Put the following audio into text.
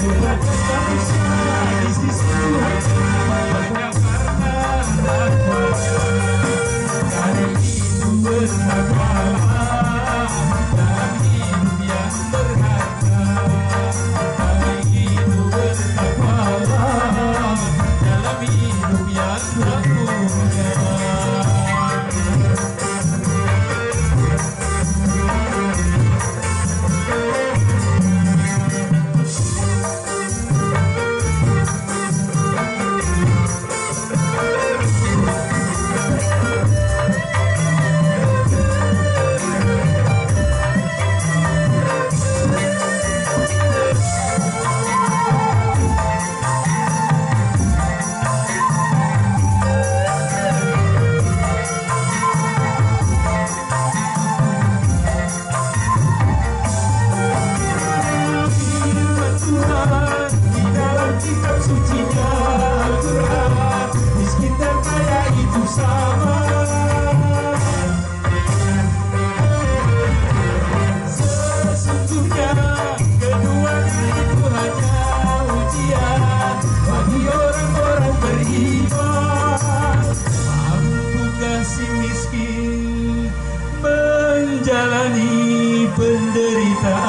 Derajat manusia menjalani penderitaan